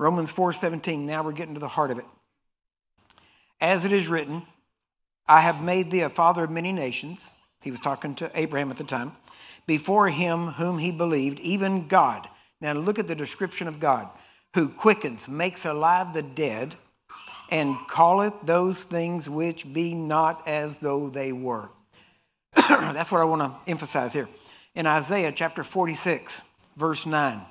Romans 4:17. Now we're getting to the heart of it. As it is written, I have made thee a father of many nations. He was talking to Abraham at the time. Before him whom he believed, even God. Now look at the description of God, who quickens, makes alive the dead, and calleth those things which be not as though they were. That's what I want to emphasize here. In Isaiah chapter 46, verse 9.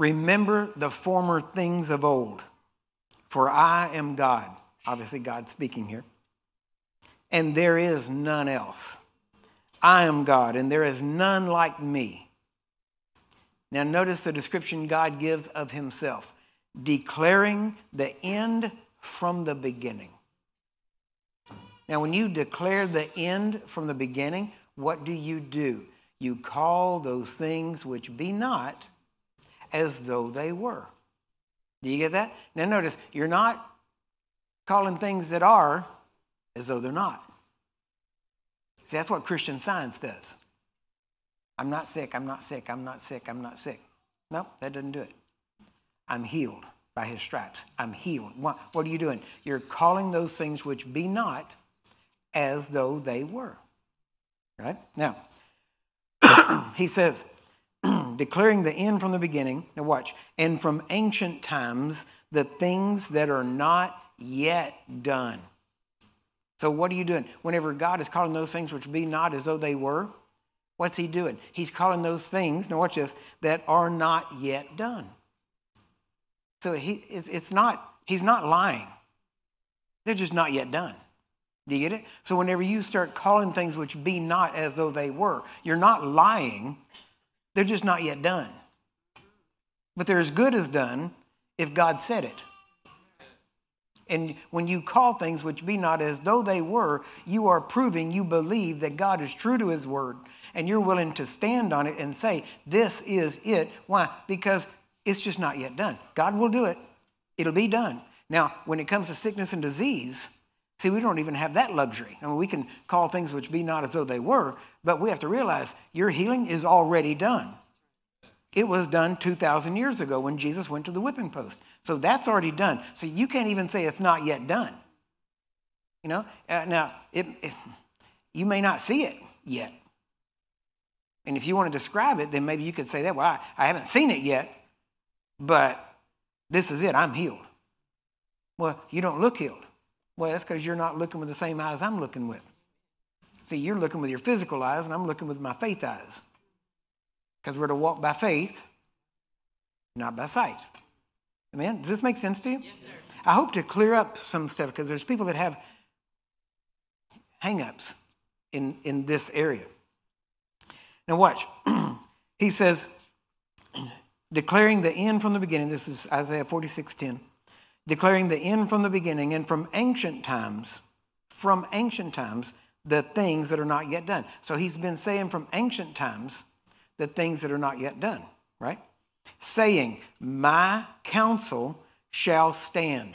Remember the former things of old, for I am God. Obviously, God speaking here. And there is none else. I am God, and there is none like me. Now, notice the description God gives of himself declaring the end from the beginning. Now, when you declare the end from the beginning, what do you do? You call those things which be not as though they were. Do you get that? Now, notice, you're not calling things that are as though they're not. See, that's what Christian science does. I'm not sick, I'm not sick, I'm not sick, I'm not sick. No, that doesn't do it. I'm healed by his stripes. I'm healed. What, what are you doing? You're calling those things which be not as though they were. Right? Now, he says, declaring the end from the beginning. Now, watch. And from ancient times, the things that are not yet done. So, what are you doing? Whenever God is calling those things which be not as though they were, what's He doing? He's calling those things, now watch this, that are not yet done. So, he, it's, it's not, He's not lying, they're just not yet done. Do you get it? So, whenever you start calling things which be not as though they were, you're not lying, they're just not yet done. But they're as good as done if God said it. And when you call things which be not as though they were, you are proving you believe that God is true to his word and you're willing to stand on it and say, This is it. Why? Because it's just not yet done. God will do it, it'll be done. Now, when it comes to sickness and disease, see, we don't even have that luxury. I mean, we can call things which be not as though they were, but we have to realize your healing is already done. It was done 2,000 years ago when Jesus went to the whipping post. So that's already done. So you can't even say it's not yet done. You know, uh, now, it, it, you may not see it yet. And if you want to describe it, then maybe you could say that, well, I, I haven't seen it yet, but this is it, I'm healed. Well, you don't look healed. Well, that's because you're not looking with the same eyes I'm looking with. See, you're looking with your physical eyes, and I'm looking with my faith eyes. Because we're to walk by faith, not by sight. Amen? Does this make sense to you? Yes, sir. I hope to clear up some stuff because there's people that have hang-ups in, in this area. Now watch. he says, declaring the end from the beginning, this is Isaiah 46:10. Declaring the end from the beginning and from ancient times, from ancient times, the things that are not yet done. So he's been saying from ancient times the things that are not yet done, right? Saying, My counsel shall stand,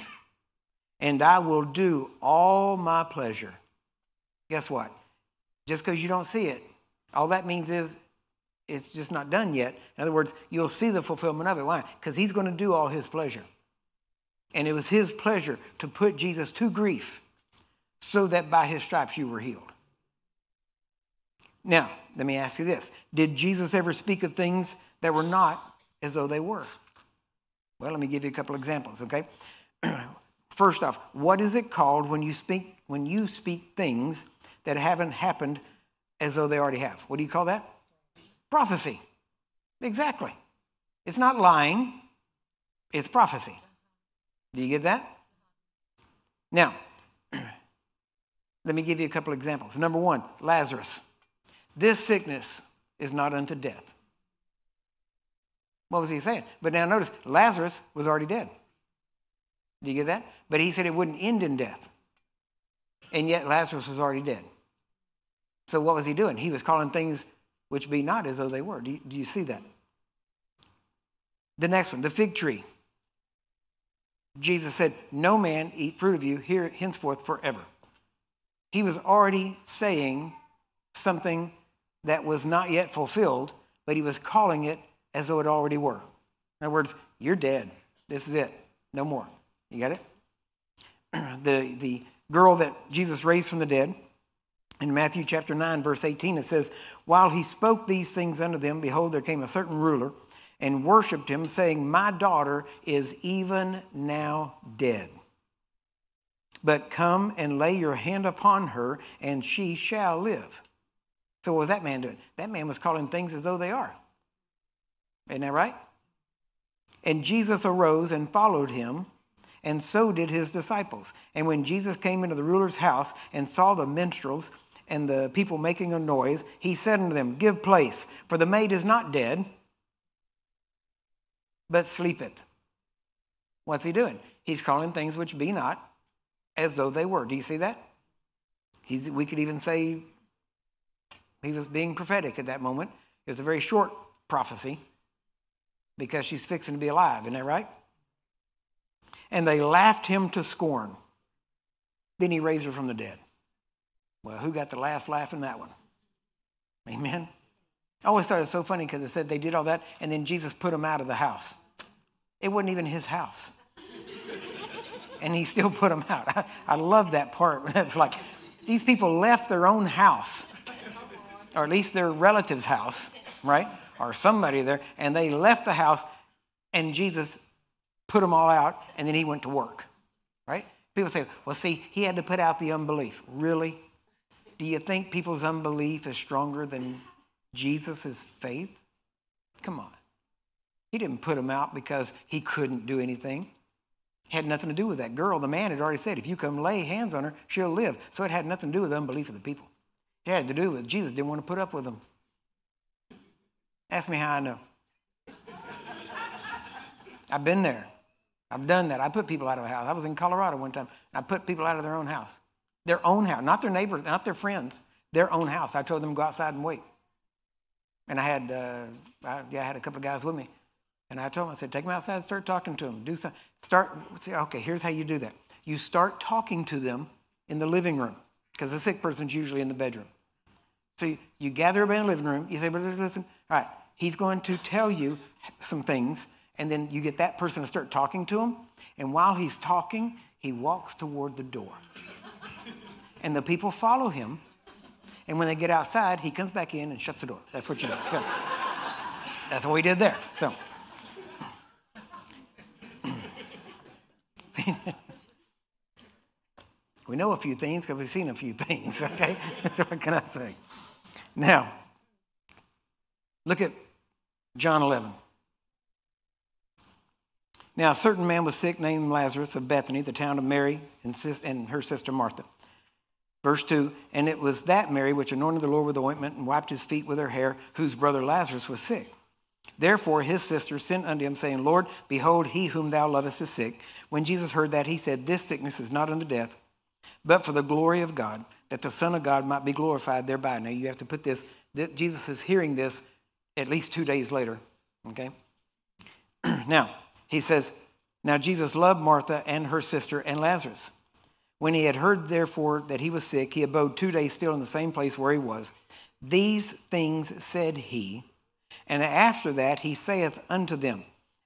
and I will do all my pleasure. Guess what? Just because you don't see it, all that means is it's just not done yet. In other words, you'll see the fulfillment of it. Why? Because he's going to do all his pleasure. And it was his pleasure to put Jesus to grief so that by his stripes you were healed. Now, let me ask you this Did Jesus ever speak of things that were not as though they were? Well, let me give you a couple examples, okay? First off, what is it called when you speak when you speak things that haven't happened as though they already have? What do you call that? Prophecy. Exactly. It's not lying, it's prophecy. Do you get that? Now, let me give you a couple examples. Number one, Lazarus. This sickness is not unto death. What was he saying? But now notice, Lazarus was already dead. Do you get that? But he said it wouldn't end in death. And yet Lazarus was already dead. So what was he doing? He was calling things which be not as though they were. Do you, do you see that? The next one, the fig tree. Jesus said, No man eat fruit of you here henceforth forever. He was already saying something that was not yet fulfilled, but he was calling it as though it already were. In other words, you're dead. This is it. No more. You got it? the, the girl that Jesus raised from the dead, in Matthew chapter 9, verse 18, it says, While he spoke these things unto them, behold, there came a certain ruler and worshiped him, saying, My daughter is even now dead. But come and lay your hand upon her, and she shall live. So, what was that man doing? That man was calling things as though they are. Isn't that right? And Jesus arose and followed him, and so did his disciples. And when Jesus came into the ruler's house and saw the minstrels and the people making a noise, he said unto them, Give place, for the maid is not dead, but sleepeth. What's he doing? He's calling things which be not as though they were. Do you see that? He's, we could even say he was being prophetic at that moment. It was a very short prophecy because she's fixing to be alive. Isn't that right? And they laughed him to scorn. Then he raised her from the dead. Well, who got the last laugh in that one? Amen. I always thought it was so funny because it said they did all that and then Jesus put them out of the house. It wasn't even his house. and he still put them out. I, I love that part. it's like these people left their own house, or at least their relative's house, right? Or somebody there, and they left the house, and Jesus put them all out, and then he went to work, right? People say, well, see, he had to put out the unbelief. Really? Do you think people's unbelief is stronger than Jesus' faith? Come on. He didn't put him out because he couldn't do anything. It had nothing to do with that girl. The man had already said, if you come lay hands on her, she'll live. So it had nothing to do with unbelief of the people. It had to do with Jesus didn't want to put up with them. Ask me how I know. I've been there. I've done that. I put people out of a house. I was in Colorado one time. I put people out of their own house. Their own house, not their neighbors, not their friends, their own house. I told them go outside and wait. And I had, uh, I, yeah, I had a couple of guys with me. And I told them, I said, take them outside start talking to them. Do some, start, say, okay, here's how you do that. You start talking to them in the living room because the sick person's usually in the bedroom. So you, you gather everybody in the living room. You say, but listen, all right, he's going to tell you some things. And then you get that person to start talking to him. And while he's talking, he walks toward the door. and the people follow him. And when they get outside, he comes back in and shuts the door. That's what you do. So, that's what we did there. So. we know a few things because we've seen a few things, okay? so what can I say? Now, look at John 11. Now, a certain man was sick named Lazarus of Bethany, the town of Mary and, and her sister Martha. Verse 2 And it was that Mary which anointed the Lord with ointment and wiped his feet with her hair, whose brother Lazarus was sick. Therefore his sister sent unto him, saying, Lord, behold, he whom thou lovest is sick. When Jesus heard that, he said, This sickness is not unto death, but for the glory of God, that the Son of God might be glorified thereby. Now you have to put this, Jesus is hearing this at least two days later. Okay? now, he says, Now Jesus loved Martha and her sister and Lazarus. When he had heard, therefore, that he was sick, he abode two days still in the same place where he was. These things said he, and after that he saith unto them,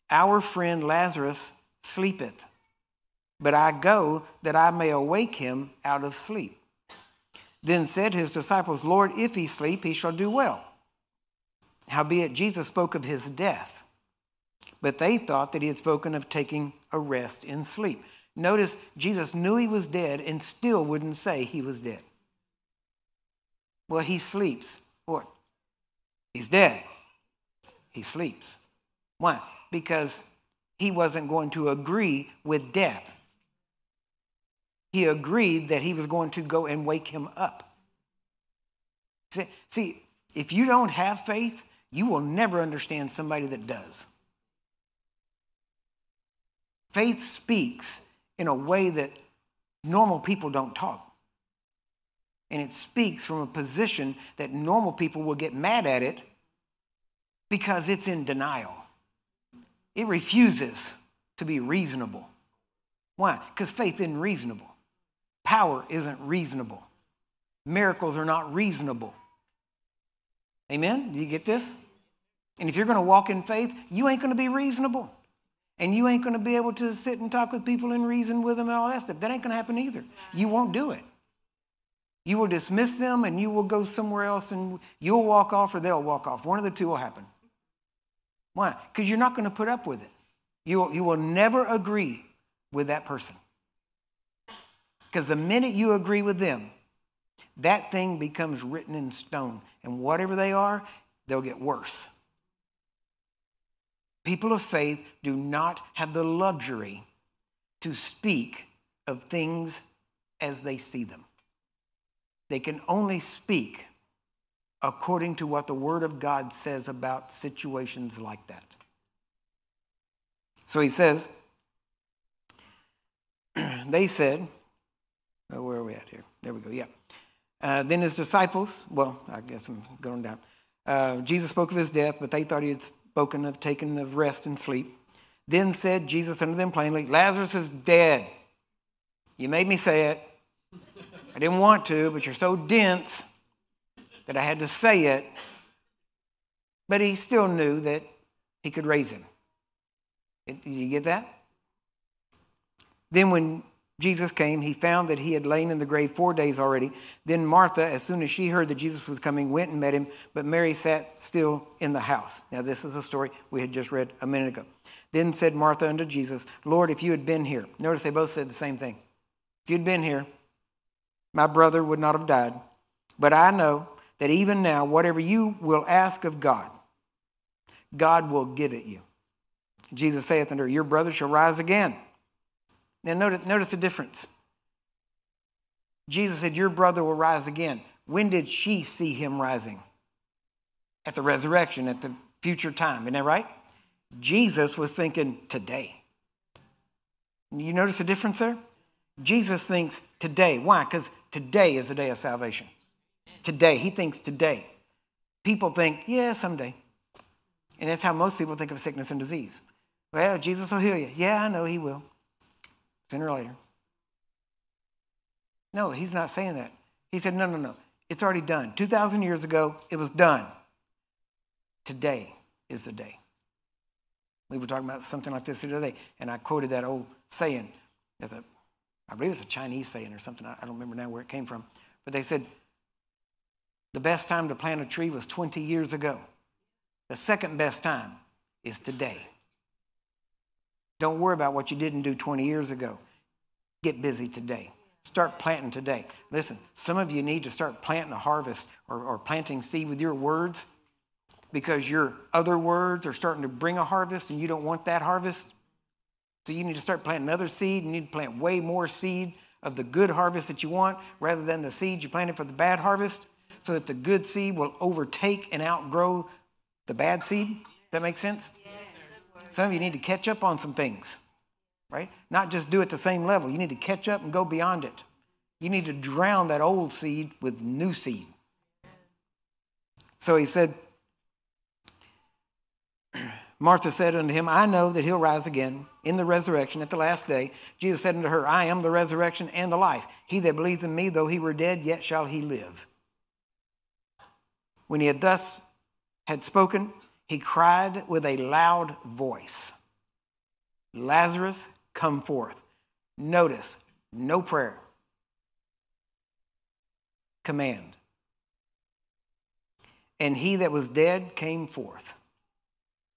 Our friend Lazarus sleepeth, but I go that I may awake him out of sleep. Then said his disciples, Lord, if he sleep, he shall do well. Howbeit Jesus spoke of his death, but they thought that he had spoken of taking a rest in sleep. Notice Jesus knew he was dead and still wouldn't say he was dead. Well, he sleeps. What? He's dead. He sleeps. Why? Because he wasn't going to agree with death. He agreed that he was going to go and wake him up. See, if you don't have faith, you will never understand somebody that does. Faith speaks in a way that normal people don't talk. And it speaks from a position that normal people will get mad at it because it's in denial. It refuses to be reasonable. Why? Because faith isn't reasonable. Power isn't reasonable. Miracles are not reasonable. Amen? Do you get this? And if you're going to walk in faith, you ain't going to be reasonable. And you ain't going to be able to sit and talk with people and reason with them and all that stuff. That ain't going to happen either. You won't do it. You will dismiss them and you will go somewhere else and you'll walk off or they'll walk off. One of the two will happen. Why? Because you're not going to put up with it. You will, you will never agree with that person. Because the minute you agree with them, that thing becomes written in stone. And whatever they are, they'll get worse. People of faith do not have the luxury to speak of things as they see them. They can only speak according to what the Word of God says about situations like that. So he says, they said, oh, where are we at here? There we go, yeah. Uh, then his disciples, well, I guess I'm going down. Uh, Jesus spoke of his death, but they thought he had spoken of taking of rest and sleep. Then said Jesus unto them plainly, Lazarus is dead. You made me say it. I didn't want to, but you're so dense that I had to say it. But he still knew that he could raise him. Did you get that? Then, when Jesus came, he found that he had lain in the grave four days already. Then Martha, as soon as she heard that Jesus was coming, went and met him, but Mary sat still in the house. Now, this is a story we had just read a minute ago. Then said Martha unto Jesus, Lord, if you had been here. Notice they both said the same thing. If you'd been here, my brother would not have died. But I know that even now, whatever you will ask of God, God will give it you. Jesus saith unto her, Your brother shall rise again. Now, notice, notice the difference. Jesus said, Your brother will rise again. When did she see him rising? At the resurrection, at the future time. Isn't that right? Jesus was thinking today. You notice the difference there? Jesus thinks today. Why? Because today is the day of salvation. Today. He thinks today. People think, yeah, someday. And that's how most people think of sickness and disease. Well, Jesus will heal you. Yeah, I know he will. Sooner or later. No, he's not saying that. He said, no, no, no. It's already done. 2,000 years ago, it was done. Today is the day. We were talking about something like this the other day, and I quoted that old saying. As a, I believe it's a Chinese saying or something. I don't remember now where it came from. But they said, the best time to plant a tree was 20 years ago. The second best time is today. Don't worry about what you didn't do 20 years ago. Get busy today. Start planting today. Listen, some of you need to start planting a harvest or, or planting seed with your words because your other words are starting to bring a harvest and you don't want that harvest. So you need to start planting another seed. You need to plant way more seed of the good harvest that you want rather than the seed you planted for the bad harvest so that the good seed will overtake and outgrow the bad seed. That makes sense? Some of you need to catch up on some things, right? Not just do it the same level. You need to catch up and go beyond it. You need to drown that old seed with new seed. So he said, Martha said unto him, I know that he'll rise again in the resurrection at the last day. Jesus said unto her, I am the resurrection and the life. He that believes in me, though he were dead, yet shall he live. When he had thus had spoken, he cried with a loud voice, Lazarus, come forth. Notice, no prayer. Command. And he that was dead came forth,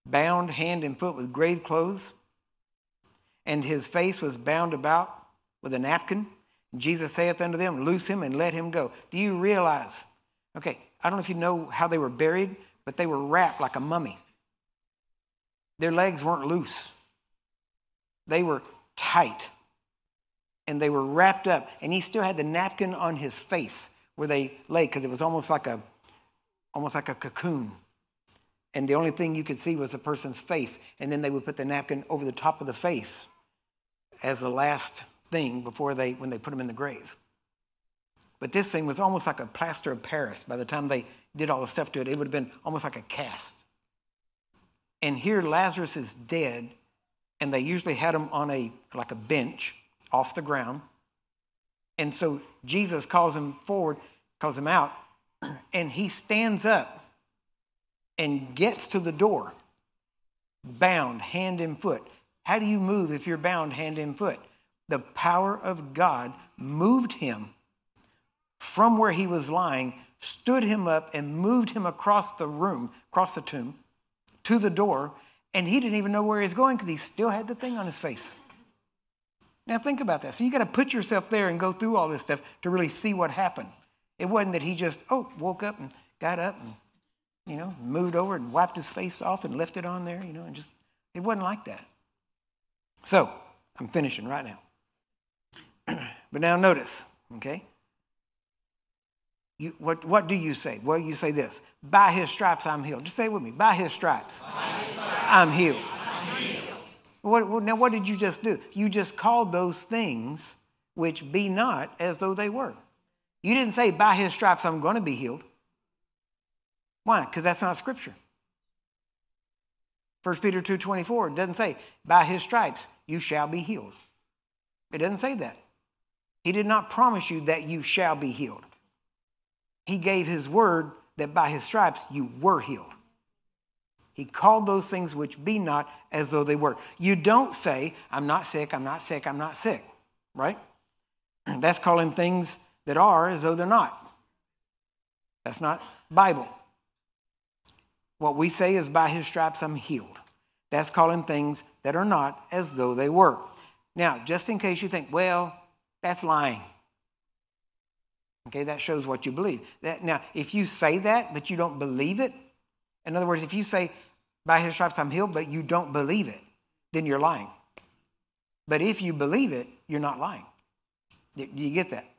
bound hand and foot with grave clothes, and his face was bound about with a napkin. Jesus saith unto them, Loose him and let him go. Do you realize? Okay, I don't know if you know how they were buried, but they were wrapped like a mummy. Their legs weren't loose, they were tight and they were wrapped up. And he still had the napkin on his face where they lay because it was almost like a almost like a cocoon. And the only thing you could see was a person's face. And then they would put the napkin over the top of the face as the last thing before they when they put him in the grave. But this thing was almost like a plaster of Paris by the time they did all the stuff to it, it would have been almost like a cast. And here Lazarus is dead, and they usually had him on a like a bench off the ground. And so Jesus calls him forward, calls him out, and he stands up. and gets to the door, bound hand and foot. How do you move if you're bound hand and foot? The power of God moved him from where he was lying, stood him up, and moved him across the room, across the tomb, to the door, and he didn't even know where he was going because he still had the thing on his face. Now think about that. So you got to put yourself there and go through all this stuff to really see what happened. It wasn't that he just, oh, woke up and got up and, you know, moved over and wiped his face off and left it on there, you know, and just, it wasn't like that. So I'm finishing right now. but now notice, okay? You, what, what do you say? Well, you say this By his stripes I'm healed. Just say it with me. By his stripes, By his stripes I'm healed. I'm healed. What, now, what did you just do? You just called those things which be not as though they were. You didn't say, By his stripes I'm going to be healed. Why? Because that's not scripture. 1 Peter 2.24 doesn't say, By his stripes you shall be healed. It doesn't say that. He did not promise you that you shall be healed. He gave his word that by his stripes you were healed. He called those things which be not as though they were. You don't say, I'm not sick, I'm not sick, I'm not sick, right? That's calling things that are as though they're not. That's not Bible. What we say is, by his stripes I'm healed. That's calling things that are not as though they were. Now, just in case you think, well, that's lying. Okay, that shows what you believe. That, now, if you say that, but you don't believe it, in other words, if you say, by his stripes I'm healed, but you don't believe it, then you're lying. But if you believe it, you're not lying. Do you get that?